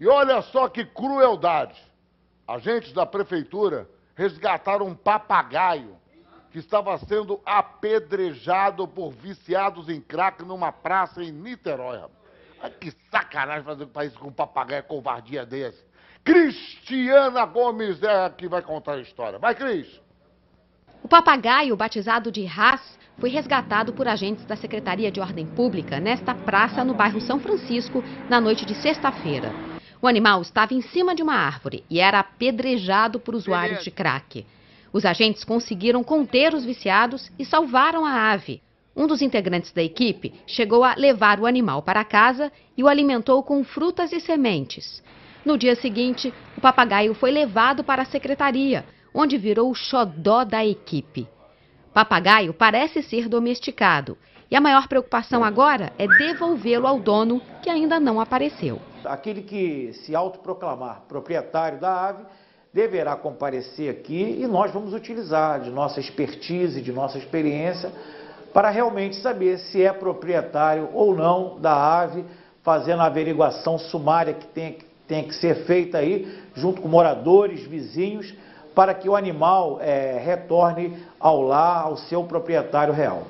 E olha só que crueldade. Agentes da prefeitura resgataram um papagaio que estava sendo apedrejado por viciados em crack numa praça em Niterói. Ai, que sacanagem fazer um país com um papagaio covardia desse. Cristiana Gomes é a que vai contar a história. Vai, Cris! O papagaio, batizado de Haas, foi resgatado por agentes da Secretaria de Ordem Pública nesta praça no bairro São Francisco na noite de sexta-feira. O animal estava em cima de uma árvore e era apedrejado por usuários de crack. Os agentes conseguiram conter os viciados e salvaram a ave. Um dos integrantes da equipe chegou a levar o animal para casa e o alimentou com frutas e sementes. No dia seguinte, o papagaio foi levado para a secretaria, onde virou o xodó da equipe. Papagaio parece ser domesticado e a maior preocupação agora é devolvê-lo ao dono, que ainda não apareceu. Aquele que se autoproclamar proprietário da ave deverá comparecer aqui e nós vamos utilizar de nossa expertise, de nossa experiência, para realmente saber se é proprietário ou não da ave, fazendo a averiguação sumária que tem, tem que ser feita aí, junto com moradores, vizinhos, para que o animal é, retorne ao lar, ao seu proprietário real.